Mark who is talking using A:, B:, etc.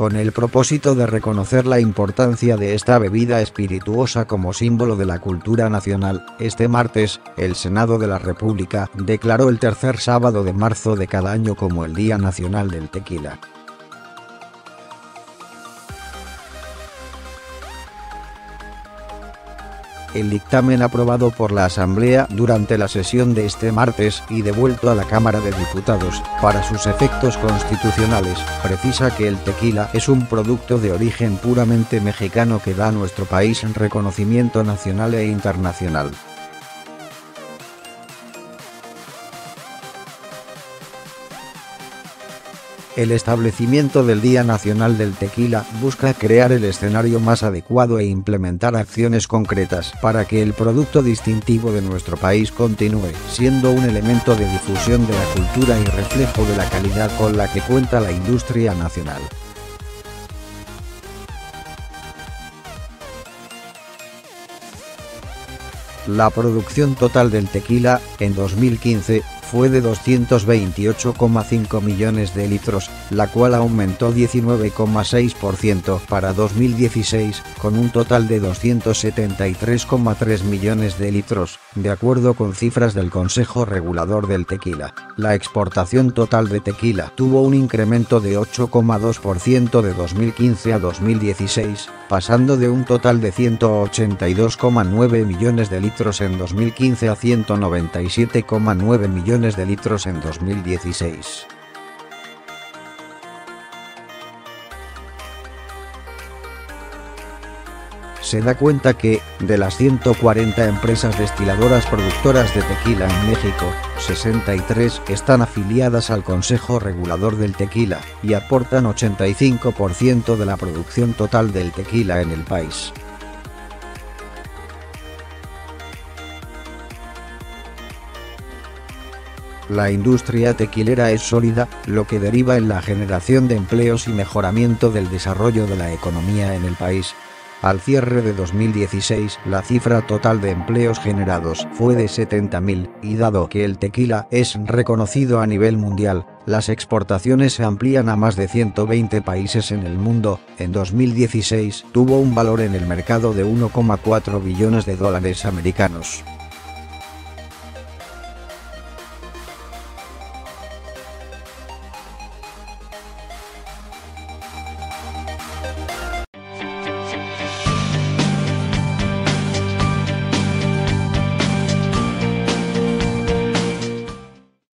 A: con el propósito de reconocer la importancia de esta bebida espirituosa como símbolo de la cultura nacional. Este martes, el Senado de la República declaró el tercer sábado de marzo de cada año como el Día Nacional del Tequila. El dictamen aprobado por la Asamblea durante la sesión de este martes y devuelto a la Cámara de Diputados, para sus efectos constitucionales, precisa que el tequila es un producto de origen puramente mexicano que da a nuestro país reconocimiento nacional e internacional. El establecimiento del Día Nacional del Tequila busca crear el escenario más adecuado e implementar acciones concretas para que el producto distintivo de nuestro país continúe siendo un elemento de difusión de la cultura y reflejo de la calidad con la que cuenta la industria nacional. La producción total del tequila, en 2015, fue de 228,5 millones de litros, la cual aumentó 19,6% para 2016, con un total de 273,3 millones de litros, de acuerdo con cifras del Consejo Regulador del Tequila. La exportación total de tequila tuvo un incremento de 8,2% de 2015 a 2016, pasando de un total de 182,9 millones de litros en 2015 a 197,9 millones de litros en 2016. Se da cuenta que, de las 140 empresas destiladoras productoras de tequila en México, 63 están afiliadas al Consejo Regulador del Tequila, y aportan 85% de la producción total del tequila en el país. La industria tequilera es sólida, lo que deriva en la generación de empleos y mejoramiento del desarrollo de la economía en el país. Al cierre de 2016, la cifra total de empleos generados fue de 70.000, y dado que el tequila es reconocido a nivel mundial, las exportaciones se amplían a más de 120 países en el mundo. En 2016, tuvo un valor en el mercado de 1,4 billones de dólares americanos.